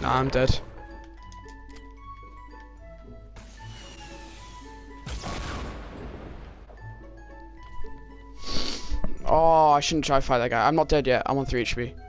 Nah, I'm dead. Oh, I shouldn't try to fight that guy. I'm not dead yet. I'm on 3 HP.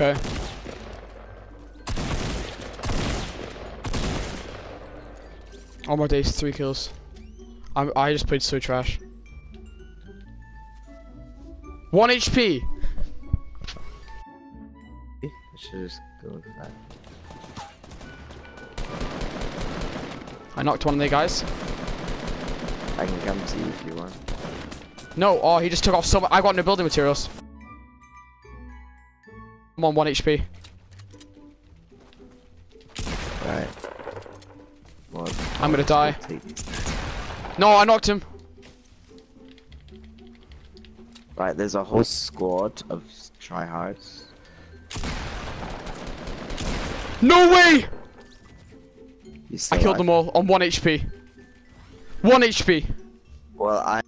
Okay. Oh, All my days, three kills. I'm, I just played so trash. One HP. I should just go with that. I knocked one of the guys. I can come to you if you want. No, oh, he just took off so much. I got no building materials. I'm on one HP. Right. Well, I'm gonna die. No, I knocked him. Right, there's a whole squad of tryhards. No way! I killed alive? them all on one HP. One HP. Well, I